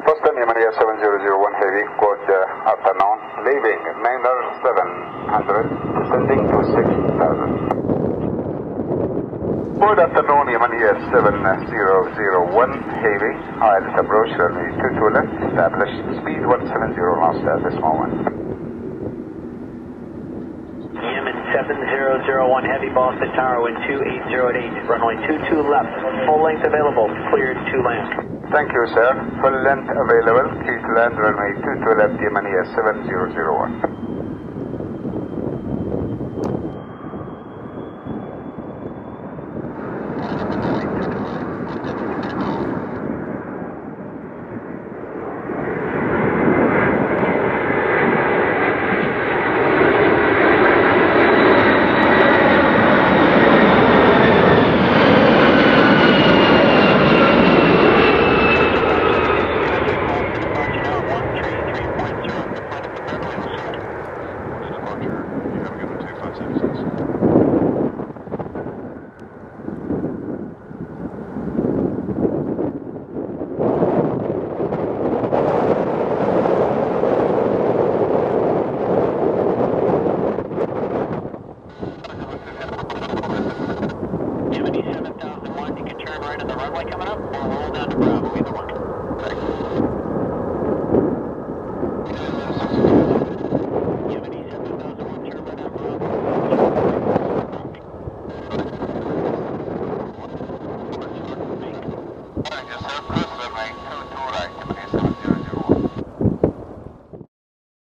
Boston Yemenia 7001 Heavy, good uh, afternoon. Leaving Niner 700, descending to 6000. Good afternoon, Yemenia 7001 Heavy. I'll approach runway 22 left, establish speed 170 knots at this moment. Yemen 7001 Heavy Boston Tower, wind 2808, runway 22 left, full length available, cleared to land. Thank you, sir. Full length available. Please land runway 22 left, Yemenia 7001. runway coming up, we'll roll down to